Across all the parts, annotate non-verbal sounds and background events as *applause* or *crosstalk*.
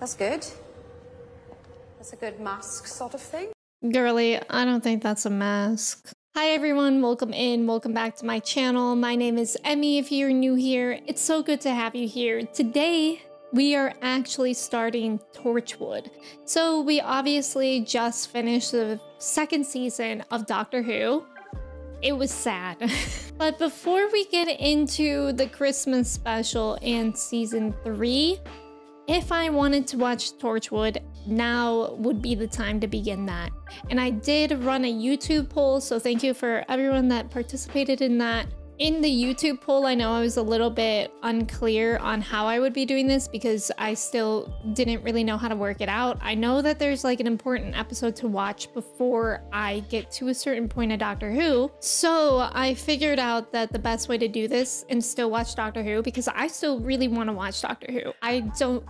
That's good. That's a good mask sort of thing. Girly, I don't think that's a mask. Hi everyone, welcome in, welcome back to my channel. My name is Emme if you're new here. It's so good to have you here. Today, we are actually starting Torchwood. So we obviously just finished the second season of Doctor Who. It was sad. *laughs* but before we get into the Christmas special and season three, if I wanted to watch Torchwood, now would be the time to begin that. And I did run a YouTube poll, so thank you for everyone that participated in that. In the YouTube poll, I know I was a little bit unclear on how I would be doing this because I still didn't really know how to work it out. I know that there's like an important episode to watch before I get to a certain point of Doctor Who. So I figured out that the best way to do this and still watch Doctor Who because I still really want to watch Doctor Who. I don't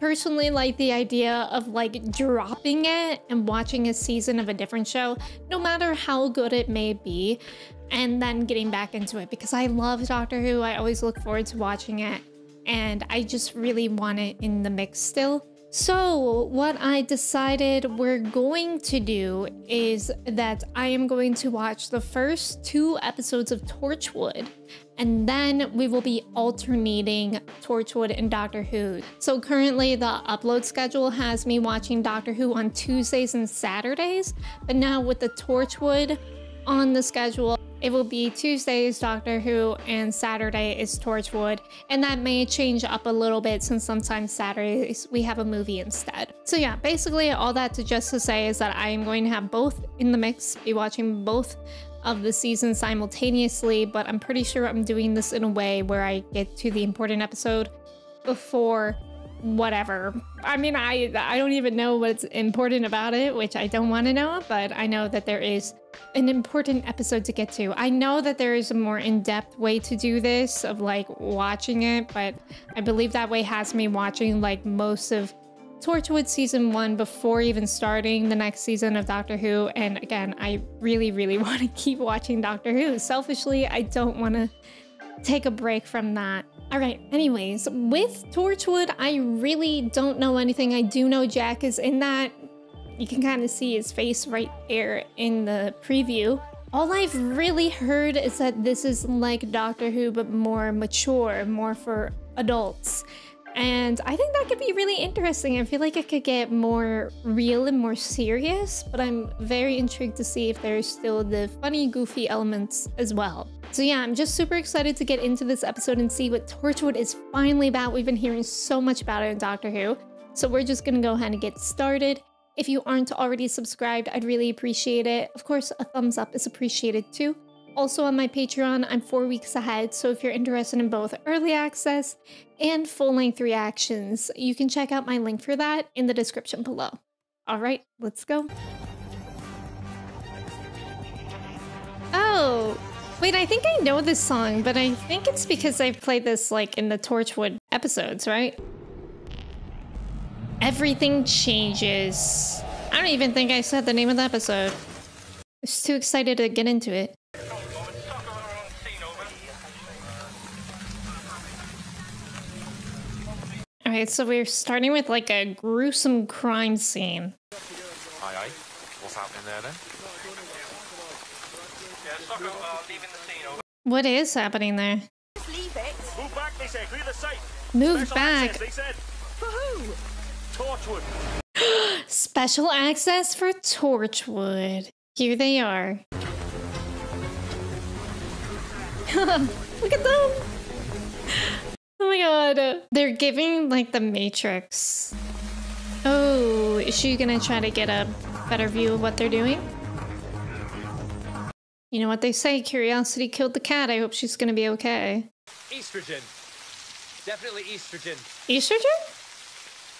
personally like the idea of like dropping it and watching a season of a different show, no matter how good it may be and then getting back into it because I love Doctor Who. I always look forward to watching it and I just really want it in the mix still. So, what I decided we're going to do is that I am going to watch the first two episodes of Torchwood, and then we will be alternating Torchwood and Doctor Who. So, currently, the upload schedule has me watching Doctor Who on Tuesdays and Saturdays, but now with the Torchwood on the schedule, it will be Tuesdays Doctor Who and Saturday is Torchwood, and that may change up a little bit since sometimes Saturdays we have a movie instead. So yeah, basically all that to just to say is that I am going to have both in the mix, be watching both of the seasons simultaneously, but I'm pretty sure I'm doing this in a way where I get to the important episode before whatever. I mean, I I don't even know what's important about it, which I don't want to know, but I know that there is an important episode to get to. I know that there is a more in-depth way to do this of like watching it, but I believe that way has me watching like most of Torchwood season one before even starting the next season of Doctor Who. And again, I really, really *laughs* want to keep watching Doctor Who. Selfishly, I don't want to take a break from that. All right, anyways, with Torchwood, I really don't know anything. I do know Jack is in that. You can kind of see his face right there in the preview. All I've really heard is that this is like Doctor Who, but more mature, more for adults. And I think that could be really interesting. I feel like it could get more real and more serious, but I'm very intrigued to see if there's still the funny, goofy elements as well. So yeah, I'm just super excited to get into this episode and see what Torchwood is finally about. We've been hearing so much about it in Doctor Who. So we're just gonna go ahead and get started. If you aren't already subscribed, I'd really appreciate it. Of course, a thumbs up is appreciated too. Also on my Patreon, I'm four weeks ahead, so if you're interested in both early access and full-length reactions, you can check out my link for that in the description below. All right, let's go. Oh, wait, I think I know this song, but I think it's because I've played this like in the Torchwood episodes, right? Everything changes. I don't even think I said the name of the episode. I was too excited to get into it. Alright, so we're starting with like a gruesome crime scene. Aye, aye. What's happening there then? What is happening there? Just leave it. Move back, they say. Clear the site. Move Special back. access, they said. For who? Torchwood. Special access for Torchwood. Here they are. *laughs* Look at them! Oh my god. They're giving like the Matrix. Oh, is she gonna try to get a better view of what they're doing? You know what they say, curiosity killed the cat. I hope she's gonna be okay. Estrogen. Definitely estrogen. Estrogen?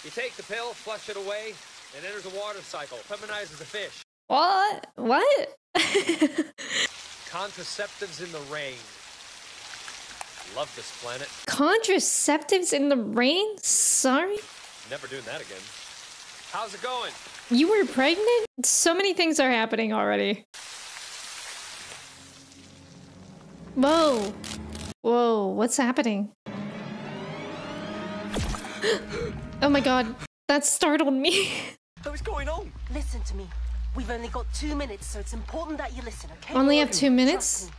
You take the pill, flush it away, it enters a water cycle, feminizes the fish. What? What? *laughs* Contraceptives in the rain. Love this planet. Contraceptives in the rain? Sorry? Never doing that again. How's it going? You were pregnant? So many things are happening already. Whoa. Whoa, what's happening? *gasps* *gasps* oh my god. That startled me. What's going on? Listen to me. We've only got two minutes, so it's important that you listen, okay? Only have two minutes?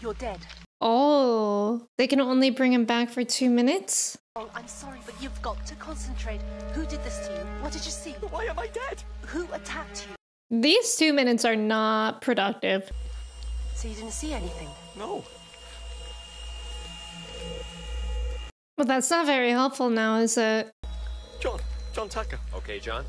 You're dead. Oh, they can only bring him back for two minutes? Oh, I'm sorry, but you've got to concentrate. Who did this to you? What did you see? Why am I dead? Who attacked you? These two minutes are not productive. So you didn't see anything? No. Well, that's not very helpful now, is it? John. John Tucker. Okay, John.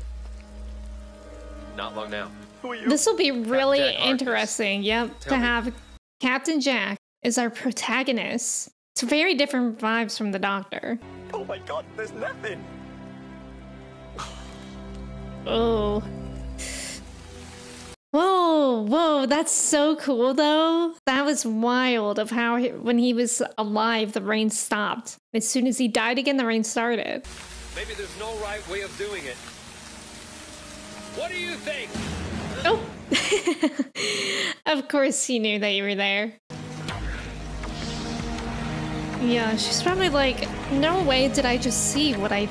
Not long now. Who are you? This will be really interesting, yep, to me. have Captain Jack as our protagonist. It's very different vibes from the Doctor. Oh my god, there's nothing. Oh. Whoa, whoa, that's so cool though. That was wild of how he, when he was alive, the rain stopped. As soon as he died again, the rain started. Maybe there's no right way of doing it. What do you think? Oh. *laughs* of course he knew that you were there. Yeah, she's probably like, no way did I just see what I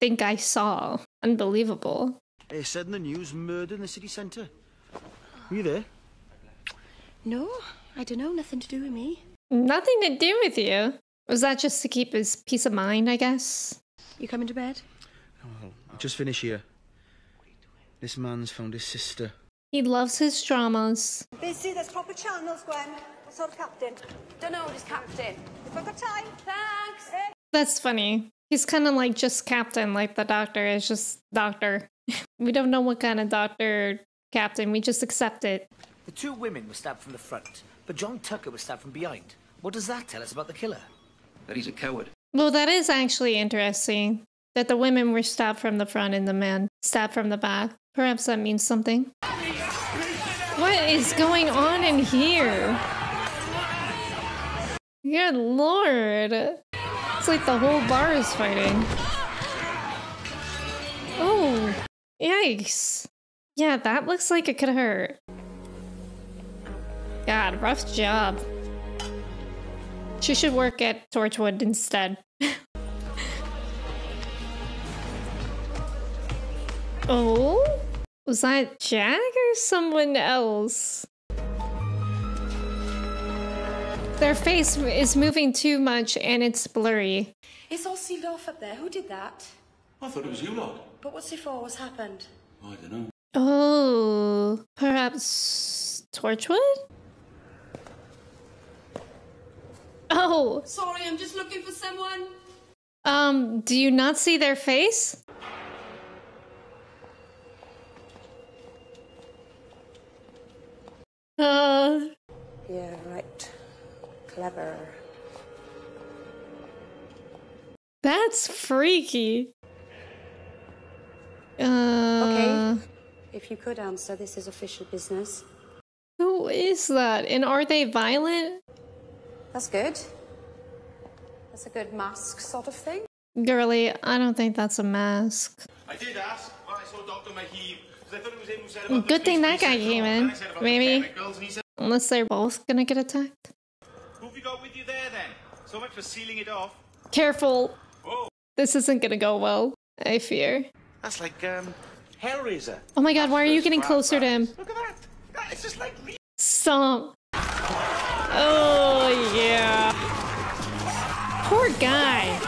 think I saw. Unbelievable. They said in the news murder in the city centre. Were you there? No, I don't know. Nothing to do with me. Nothing to do with you. Was that just to keep his peace of mind, I guess? You coming to bed? Oh, I just finished here. This man's found his sister. He loves his dramas. Busy, there's proper channels, Gwen. What sort of captain? Don't know, just captain. If I've got time. Thanks. That's funny. He's kind of like just captain, like the doctor is just doctor. *laughs* we don't know what kind of doctor captain, we just accept it. The two women were stabbed from the front, but John Tucker was stabbed from behind. What does that tell us about the killer? That he's a coward. Well, that is actually interesting that the women were stabbed from the front and the men stabbed from the back. Perhaps that means something. What is going on in here? Good lord. It's like the whole bar is fighting. Oh, yikes. Yeah, that looks like it could hurt. God, rough job. She should work at Torchwood instead. *laughs* oh? Was that Jack or someone else? Their face is moving too much and it's blurry. It's all sealed off up there. Who did that? I thought it was you lot. But what's it for? What's happened? I don't know. Oh, perhaps Torchwood? Oh, Sorry, I'm just looking for someone. um, do you not see their face? Uh, Yeah, right. Clever. that's freaky. Uh, Okay. If you could answer, this is official business. Who is that? And are they violent? That's good. That's a good mask sort of thing. Girly, I don't think that's a mask. I did ask when I saw Dr. Mahib, because I thought it was him who said Good thing that guy came in. and I said about the Maybe. chemicals, and he said, Unless they're both gonna get attacked. Who have you got with you there then? So much for sealing it off. Careful. Whoa, This isn't gonna go well, I fear. that's like um, Hellraiser. Oh my god, why are you getting closer to him? Look at that. That- It's just like real. Stop. Oh, yeah. Poor guy.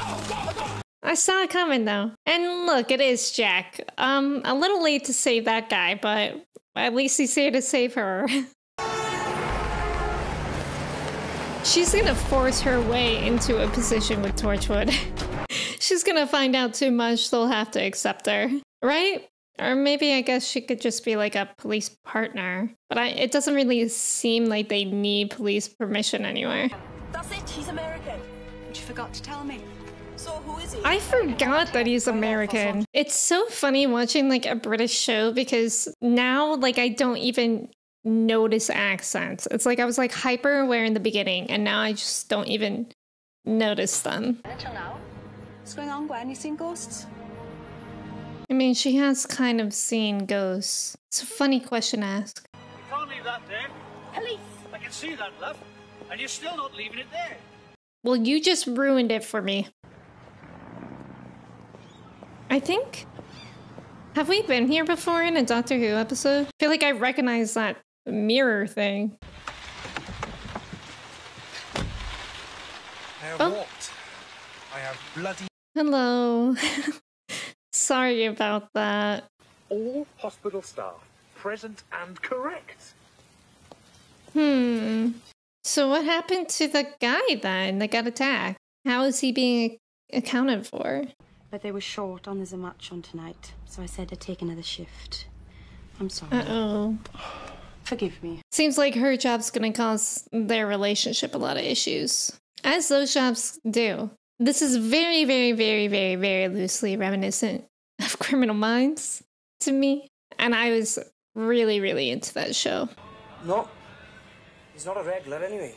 I saw it coming though. And look, it is Jack. Um, a little late to save that guy, but at least he's here to save her. *laughs* She's gonna force her way into a position with Torchwood. *laughs* She's gonna find out too much, they'll have to accept her. Right? Or maybe I guess she could just be like a police partner. But I, it doesn't really seem like they need police permission anywhere. That's it. He's American. But you forgot to tell me. So who is he? I forgot that he's American. It's so funny watching like a British show because now like I don't even notice accents. It's like I was like hyper aware in the beginning and now I just don't even notice them. Until now. What's going on, Gwen? You seen ghosts? I mean, she has kind of seen ghosts. It's a funny question to ask. You can't leave that there. Police. I can see that, love. And you're still not leaving it there. Well, you just ruined it for me. I think Have we been here before in a Doctor Who episode? I feel like I recognize that mirror thing. I have Oh. walked. I have bloody. Hello. *laughs* Sorry about that. All hospital staff present and correct. Hmm. So what happened to the guy then that got attacked? How is he being accounted for? But they were short on there's a match on tonight, so I said I'd take another shift. I'm sorry. Uh oh. Forgive me. Seems like her job's gonna cause their relationship a lot of issues. As those jobs do. This is very, very, very, very, very loosely reminiscent *laughs* of Criminal Minds to me. And I was really, really into that show. No. He's not a regular anyway.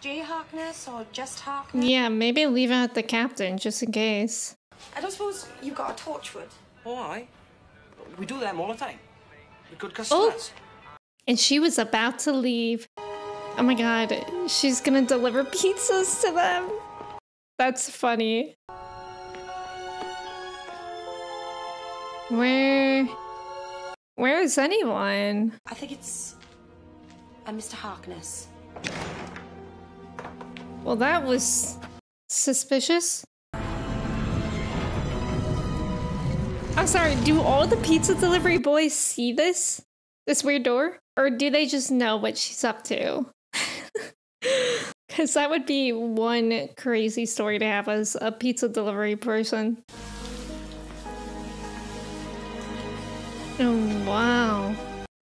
Jack Harkness or just Harkness? Yeah, maybe leave out the captain just in case. I don't suppose you've got a torchwood. Oh, aye. We do them all the time. We're good oh! customers. Oh. And she was about to leave. Oh my god, she's gonna deliver *laughs* pizzas to them. That's funny. Where. Where is anyone? I think it's a Mr. Harkness. Well, that was suspicious. I'm sorry, do all the pizza delivery boys see this? This weird door? Or do they just know what she's up to? *laughs* Because that would be one crazy story to have as a pizza delivery person. Oh, wow.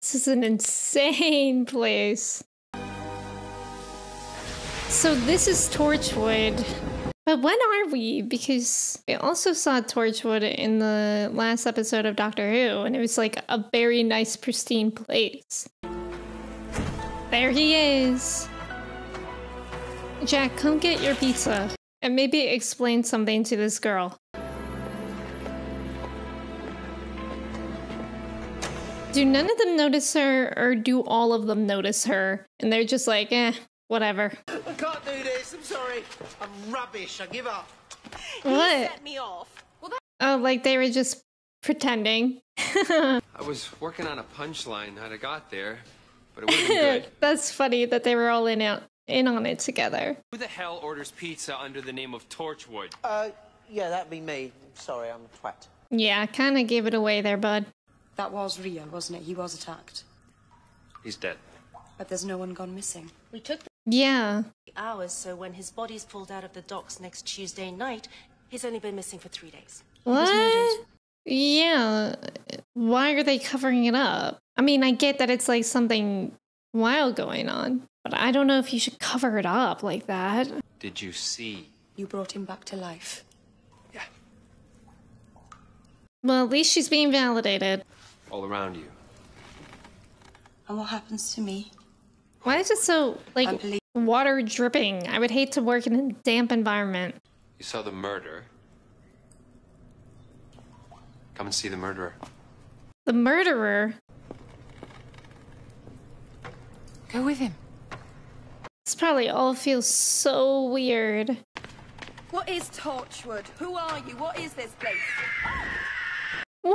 This is an insane *laughs* place. So this is Torchwood. But when are we? Because I also saw Torchwood in the last episode of Doctor Who, and it was like a very nice, pristine place. There he is. Jack, come get your pizza. And maybe explain something to this girl. Do none of them notice her, or do all of them notice her? And they're just like, eh, whatever. I can't do this. I'm sorry. I'm rubbish. I give up. What? Set me off. Oh, like they were just pretending. *laughs* I was working on a punchline how'd I got there, but it would have been good. *laughs* That's funny that they were all in out in on it together. Who the hell orders pizza under the name of Torchwood? Uh, yeah, that'd be me. Sorry, I'm a twat. Yeah, kind of gave it away there, bud. That was real, wasn't it? He was attacked. He's dead. But there's no one gone missing. We took the Yeah. hours, so when his body's pulled out of the docks next Tuesday night, he's only been missing for three days. What? Yeah. Why are they covering it up? I mean, I get that it's like something wild going on, but I don't know if you should cover it up like that. Did you see? You brought him back to life. Yeah. Well, at least she's being validated. All around you. And what happens to me? Why is it so like water dripping? I would hate to work in a damp environment. You saw the murder. Come and see the murderer. The murderer. Go with him. This probably all feels so weird. What is Torchwood? Who are you? What is this place?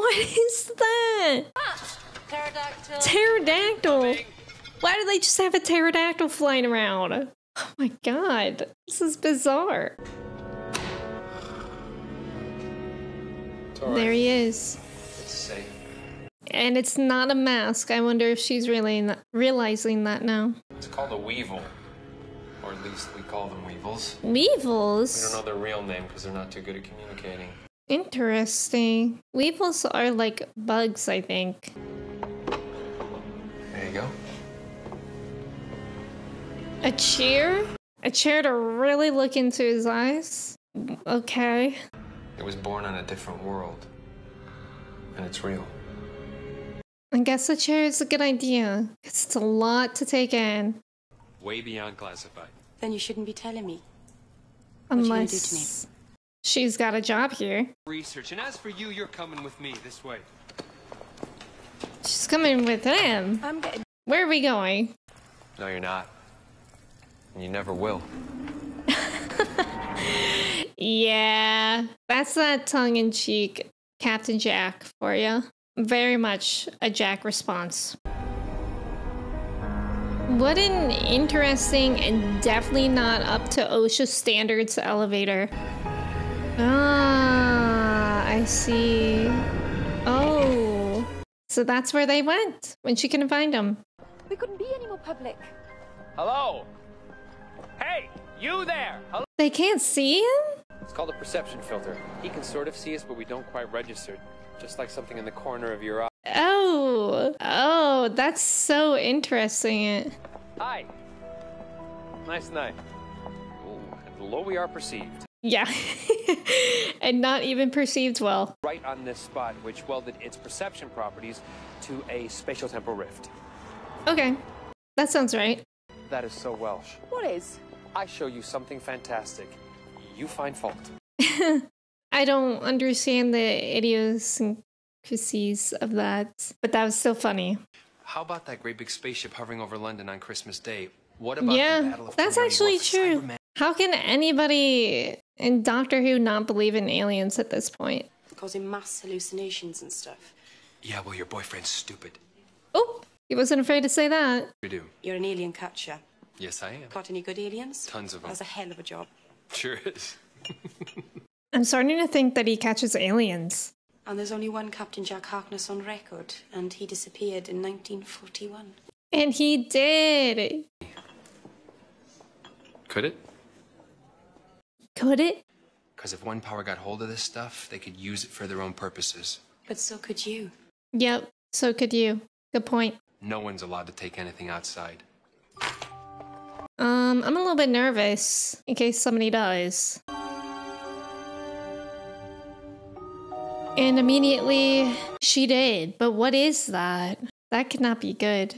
What is that? Pterodactyl. Pterodactyl. Why do they just have a pterodactyl flying around? Oh my god, this is bizarre. There he is. It's safe. And it's not a mask. I wonder if she's really realizing that now. It's called a weevil. Or at least we call them weevils. Weevils? We don't know their real name because they're not too good at communicating. Interesting. Weevils are like bugs, I think. There you go. A chair? A chair to really look into his eyes? Okay. It was born on a different world. And it's real. I guess a chair is a good idea. It's a lot to take in. Way beyond classified. Then you shouldn't be telling me. What are you gonna do to me? Unless she's got a job here. Research. And as for you, you're coming with me this way. She's coming with him. I'm good. Where are we going? No, you're not. And you never will. *laughs* Yeah, that's that tongue in cheek Captain Jack for you. Very much a Jack response. What an interesting and definitely not up to OSHA standards elevator. Ah, I see. Oh, so that's where they went when she couldn't find them. We couldn't be any more public. Hello? Hey, you there! Hello? They can't see him? It's called a perception filter. He can sort of see us, but we don't quite register. Just like something in the corner of your eye. Oh, oh, that's so interesting. Hi. Nice night. Ooh, and lo we are perceived. Yeah. *laughs* and not even perceived well. Right on this spot, which welded its perception properties to a spatial temporal rift. Okay, that sounds right. That is so Welsh. What is? I show you something fantastic. You find fault. *laughs* I don't understand the idiosyncrasies of that, but that was still funny. How about that great big spaceship hovering over London on Christmas Day? What about the Yeah, Battle of Yeah, that's Canary actually true. Cyberman- How can anybody in Doctor Who not believe in aliens at this point? Causing mass hallucinations and stuff. Yeah, well, your boyfriend's stupid. Oh, he wasn't afraid to say that. You do. You're an alien catcher. Yes, I am. Caught any good aliens? Tons of them. That's a hell of a job. Sure is. *laughs* I'm starting to think that he catches aliens. And there's only one Captain Jack Harkness on record, and he disappeared in 1941. And he did. Could it? Could it? Because if one power got hold of this stuff, they could use it for their own purposes. But so could you. Yep, so could you. Good point. No one's allowed to take anything outside. Um, I'm a little bit nervous in case somebody does. And immediately she did. But what is that? That could not be good.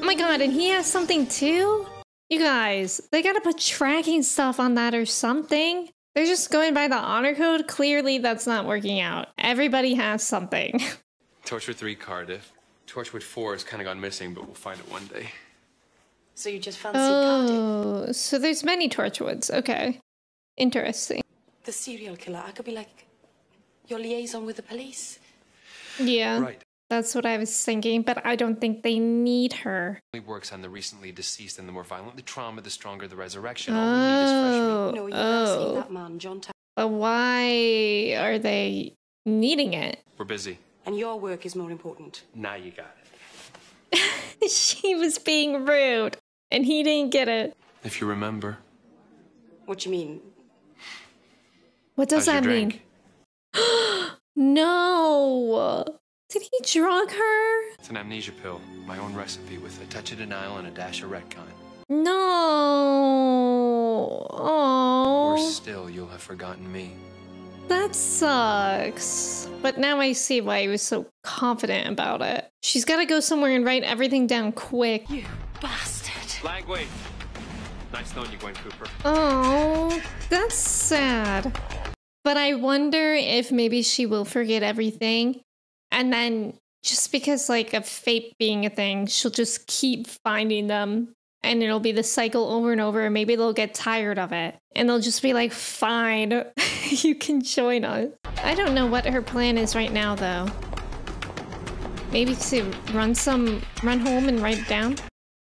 Oh my god, and he has something too? You guys, they gotta put tracking stuff on that or something. They're just going by the honor code. Clearly, that's not working out. Everybody has something. *laughs* Torchwood 3 Cardiff. Torchwood 4 has kind of gone missing, but we'll find it one day. So you just found fancy oh, Cardiff? Oh, so there's many Torchwoods. Okay. Interesting. The serial killer. I could be like your liaison with the police. Yeah. Right. That's what I was thinking, but I don't think they need her. Only works on the recently deceased, and the more violent the trauma, the stronger the resurrection. All we need is fresh oh. meat. Oh, No, you're oh. asking that man, John Tucker. But why are they needing it? We're busy. And your work is more important. Now you got it. *laughs* she was being rude, and he didn't get it. If you remember. What do you mean? What does How's your that mean? *gasps* no! Did he drug her? It's an amnesia pill. My own recipe with a touch of denial and a dash of retcon. No. Or Oh, still, you'll have forgotten me. that sucks. But now I see why he was so confident about it. She's got to go somewhere and write everything down quick. You bastard. Language! Nice knowing you, Gwen Cooper. Oh, that's sad. But I wonder if maybe she will forget everything. And then just because like of fate being a thing, she'll just keep finding them. And it'll be the cycle over and over. And maybe they'll get tired of it. And they'll just be like, fine, *laughs* you can join us. I don't know what her plan is right now, though. Maybe to run some, run home and write it down?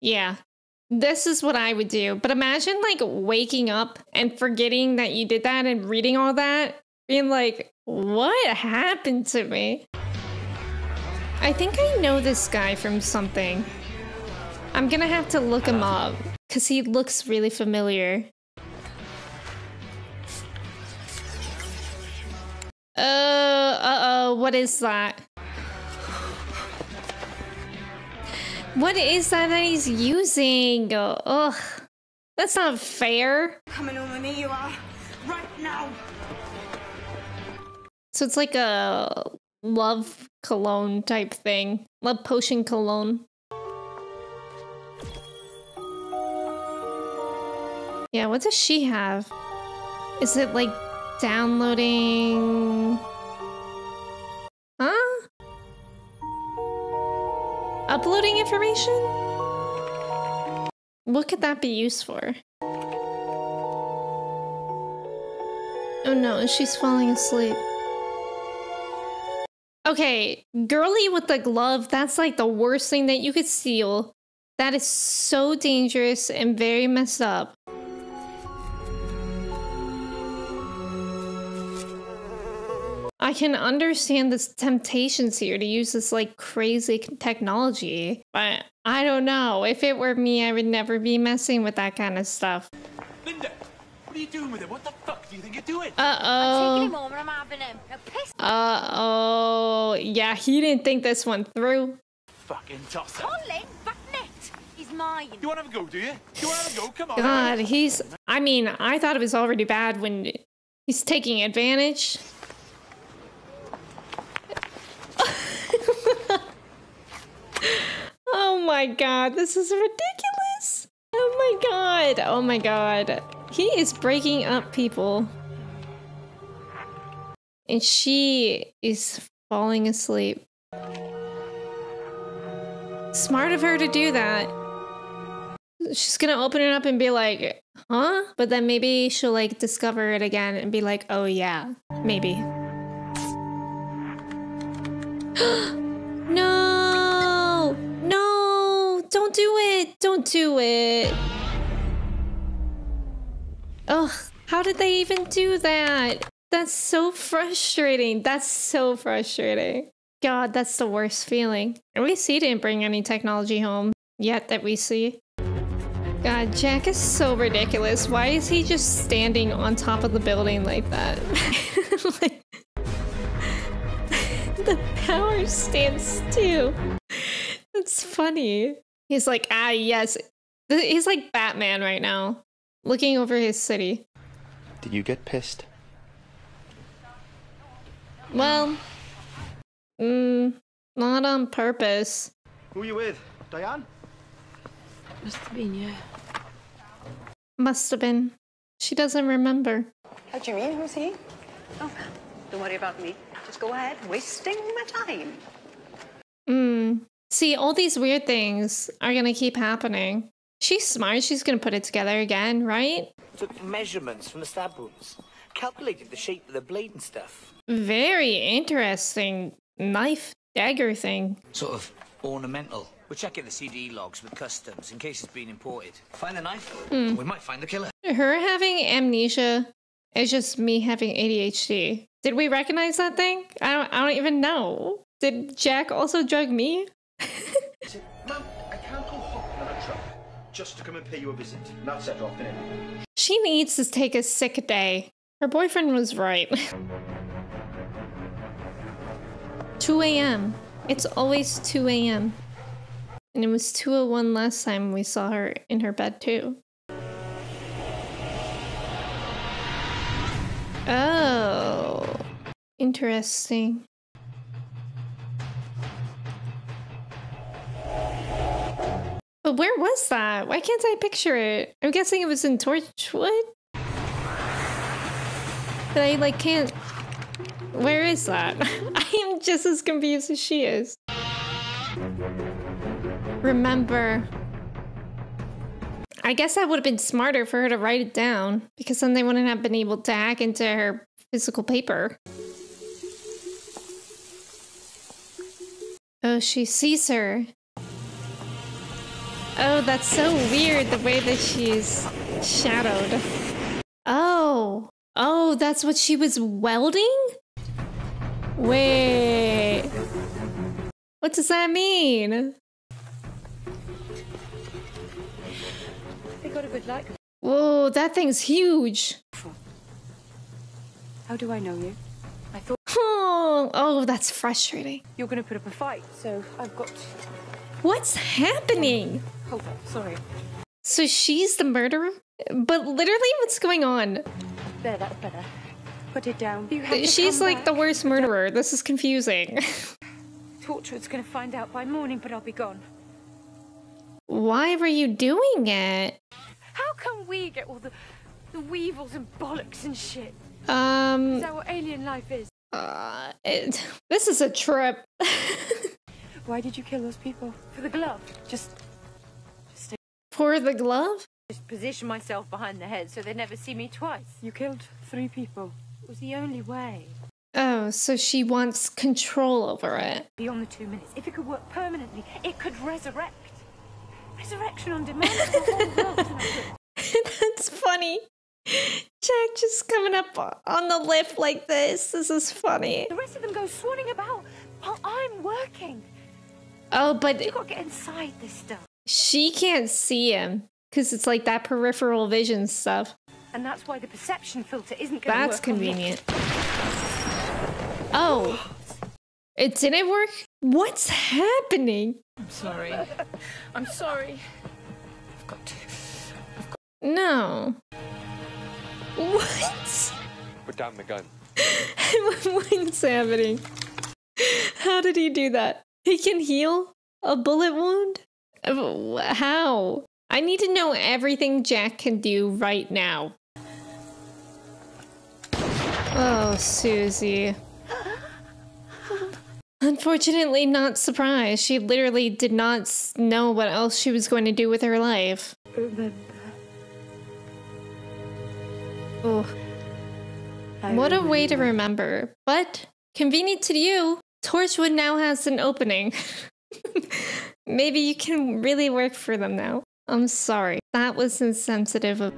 Yeah, this is what I would do. But imagine like waking up and forgetting that you did that and reading all that, being like, what happened to me? I think I know this guy from something. I'm gonna have to look him up because he looks really familiar. Uh, uh oh, what is that? What is that that he's using? Ugh, that's not fair. Coming on with me, you are. Right now. So it's like a love cologne type thing. Love potion cologne. Yeah, what does she have? Is it like downloading? Huh? Uploading information? What could that be used for? Oh no, she's falling asleep. Okay, girly with the glove, that's like the worst thing that you could steal. That is so dangerous and very messed up. I can understand the temptations here to use this like crazy technology, but I don't know. If it were me, I would never be messing with that kind of stuff. Linda, what are you doing with it? What the fuck do you think you're doing? Uh I'm taking him oh. home and I'm having him. Now piss. Uh oh. Yeah, he didn't think this one through. Fucking toss tosser. Colin, back net. He's mine. You want to have a go, do you? You want to have a go? Come on. God, he's. I mean, I thought it was already bad when he's taking advantage. *laughs* oh my god, this is ridiculous. Oh my god. Oh my god. He is breaking up people. And she is falling asleep. Smart of her to do that. She's gonna open it up and be like, huh? But then maybe she'll like discover it again and be like, oh yeah, maybe. *gasps* no! No! Don't do it! Don't do it! Ugh, how did they even do that? That's so frustrating. That's so frustrating. God, that's the worst feeling. He didn't bring any technology home yet that we see. God, Jack is so ridiculous. Why is he just standing on top of the building like that? *laughs* like, *laughs* the power stands too. That's funny. He's like, ah, yes. He's like Batman right now, looking over his city. Did you get pissed? Well, mm, not on purpose. Who are you with? Diane? Must have been, yeah. Must have been. She doesn't remember. How do you mean? Who's he? Oh, don't worry about me. Just go ahead, wasting my time. Hmm. See, all these weird things are gonna keep happening. She's smart. She's gonna put it together again, right? Took measurements from the stab wounds. Calculated the shape of the blade and stuff. Very interesting knife dagger thing. Sort of ornamental. We're checking the CDE logs with customs in case it's been imported. Find the knife, Hmm. we might find the killer. Her having amnesia is just me having ADHD. Did we recognize that thing? I don't. I don't even know. Did Jack also drug me? *laughs* just to come and pay you a visit. Not set off, innit? She needs to take a sick day. Her boyfriend was right. *laughs* 2 a.m. It's always 2 a.m. And it was 2.01 last time we saw her in her bed too. Oh, interesting. But where was that? Why can't I picture it? I'm guessing it was in Torchwood? But I like can't. Where is that? *laughs* I am just as confused as she is. Remember. I guess that would have been smarter for her to write it down because then they wouldn't have been able to hack into her physical paper. Oh, she sees her. Oh, that's so weird the way that she's shadowed. Oh. Oh, that's what she was welding? Wait. What does that mean? They got a good light. Whoa, that thing's huge. How do I know you? I thought Oh, *laughs* oh, that's frustrating. you're going to put up a fight, so I've got. What's happening? Hold sorry. So she's the murderer? But literally, what's going on? There, that's better. Put it down. She's like back. the worst murderer. This is confusing. *laughs* Torchwood's going to find out by morning, but I'll be gone. Why were you doing it? How come we get all the, the weevils and bollocks and shit? Um, Is that what alien life is? uh, it, *laughs* this is a trip. *laughs* Why did you kill those people? For the glove? Just, just stay. For the glove? Just position myself behind the head so they never see me twice. You killed three people. It was the only way. Oh, so she wants control over it. Beyond the two minutes, if it could work permanently, it could resurrect. Resurrection on demand for the whole world. That's funny. Jack just coming up on the lift like this. This is funny. The rest of them go swanning about while I'm working. Oh, but You gotta get inside this stuff. She can't see him because it's like that peripheral vision stuff. And that's why the perception filter isn't gonna That's work on me. convenient. Oh, *gasps* it didn't work? What's happening? I'm sorry. I'm sorry. I've got to I've got No. What? Put down the gun. *laughs* What's happening? How did he do that? He can heal a bullet wound? How? I need to know everything Jack can do right now. Oh, Suzie. Unfortunately, not surprised. She literally did not know what else she was going to do with her life. Oh. What a way to remember. But convenient to you, Torchwood now has an opening. *laughs* Maybe you can really work for them now. I'm sorry. That was insensitive of.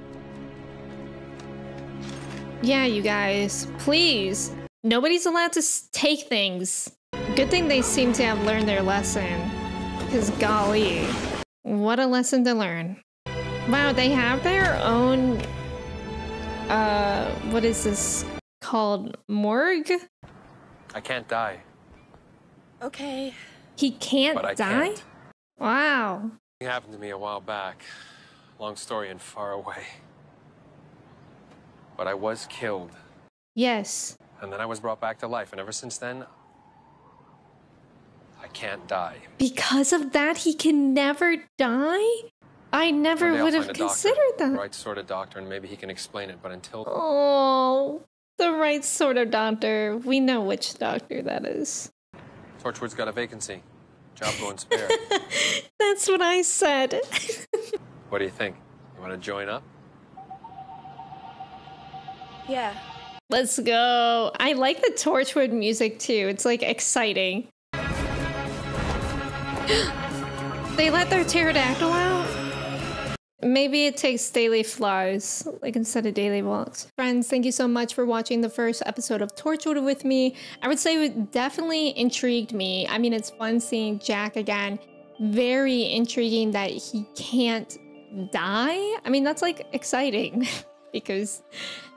Yeah, you guys, please. Nobody's allowed to take things. Good thing they seem to have learned their lesson. Because golly, what a lesson to learn. Wow, they have their own. Uh, what is this called? Morgue? I can't die. Okay. He can't But I die? can't. Wow. It happened to me a while back. Long story and far away. But I was killed, Yes. and then I was brought back to life, and ever since then, I can't die. Because of that, he can never die? I never One day I'll would have a doctor, considered the that. Right sort of doctor, and maybe he can explain it. But until Oh, the right sort of doctor. We know which doctor that is. Torchwood's got a vacancy, job going spare. *laughs* That's what I said. *laughs* what do you think? You want to join up? Yeah. Let's go. I like the Torchwood music too. It's like exciting. *gasps* they let their pterodactyl out? Maybe it takes daily flies, like instead of daily walks. Friends, thank you so much for watching the first episode of Torchwood with me. I would say it definitely intrigued me. I mean, it's fun seeing Jack again. Very intriguing that he can't die. I mean, that's like exciting *laughs* because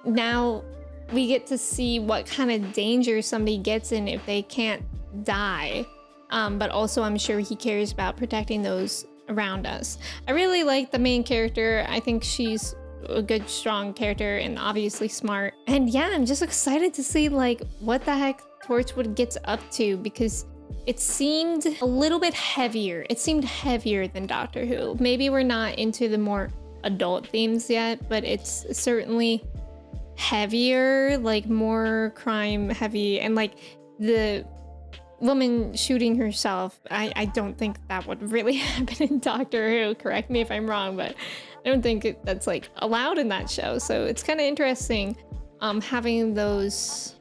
now we get to see what kind of danger somebody gets in if they can't die. Um, but also, I'm sure he cares about protecting those around us. I really like the main character. I think she's a good, strong character and obviously smart. And yeah, I'm just excited to see like what the heck Torchwood gets up to because it seemed a little bit heavier. It seemed heavier than Doctor Who. Maybe we're not into the more adult themes yet, but it's certainly heavier, like more crime heavy, and like the woman shooting herself. I, I don't think that would really *laughs* happen in Doctor Who. Correct me if I'm wrong, but I don't think it, that's like allowed in that show. So it's kind of interesting um, having those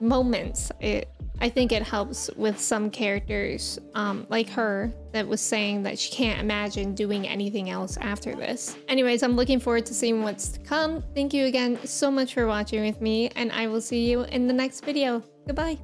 moments. It, I think it helps with some characters, um, like her, that was saying that she can't imagine doing anything else after this. Anyways, I'm looking forward to seeing what's to come. Thank you again so much for watching with me, and I will see you in the next video. Goodbye.